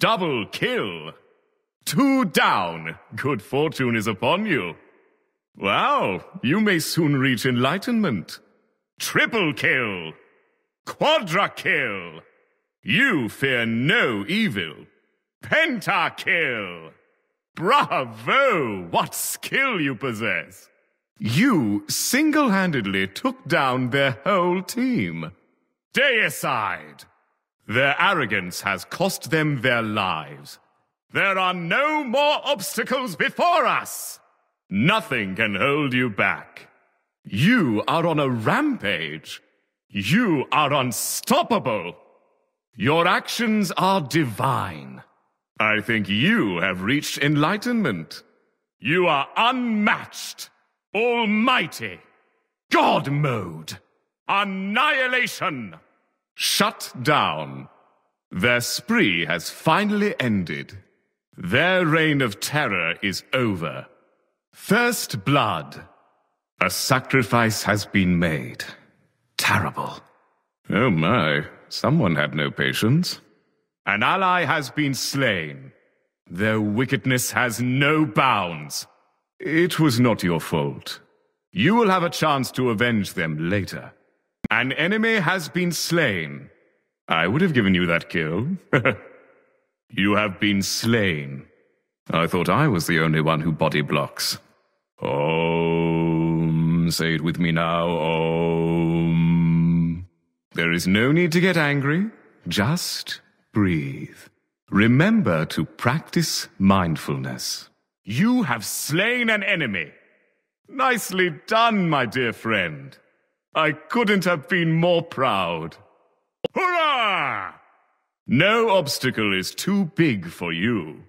Double kill. Two down. Good fortune is upon you. Wow, you may soon reach enlightenment. Triple kill. Quadra kill. You fear no evil. Pentakill. Bravo! What skill you possess! You single-handedly took down their whole team. Deicide! Their arrogance has cost them their lives. There are no more obstacles before us! Nothing can hold you back. You are on a rampage. You are unstoppable. Your actions are divine. I think you have reached enlightenment. You are unmatched, almighty, God mode, annihilation, shut down. Their spree has finally ended. Their reign of terror is over. First blood. A sacrifice has been made. Terrible. Oh my, someone had no patience. An ally has been slain. Their wickedness has no bounds. It was not your fault. You will have a chance to avenge them later. An enemy has been slain. I would have given you that kill. you have been slain. I thought I was the only one who body blocks. Om. Say it with me now. Om. There is no need to get angry. Just breathe. Remember to practice mindfulness. You have slain an enemy. Nicely done, my dear friend. I couldn't have been more proud. Hurrah! No obstacle is too big for you.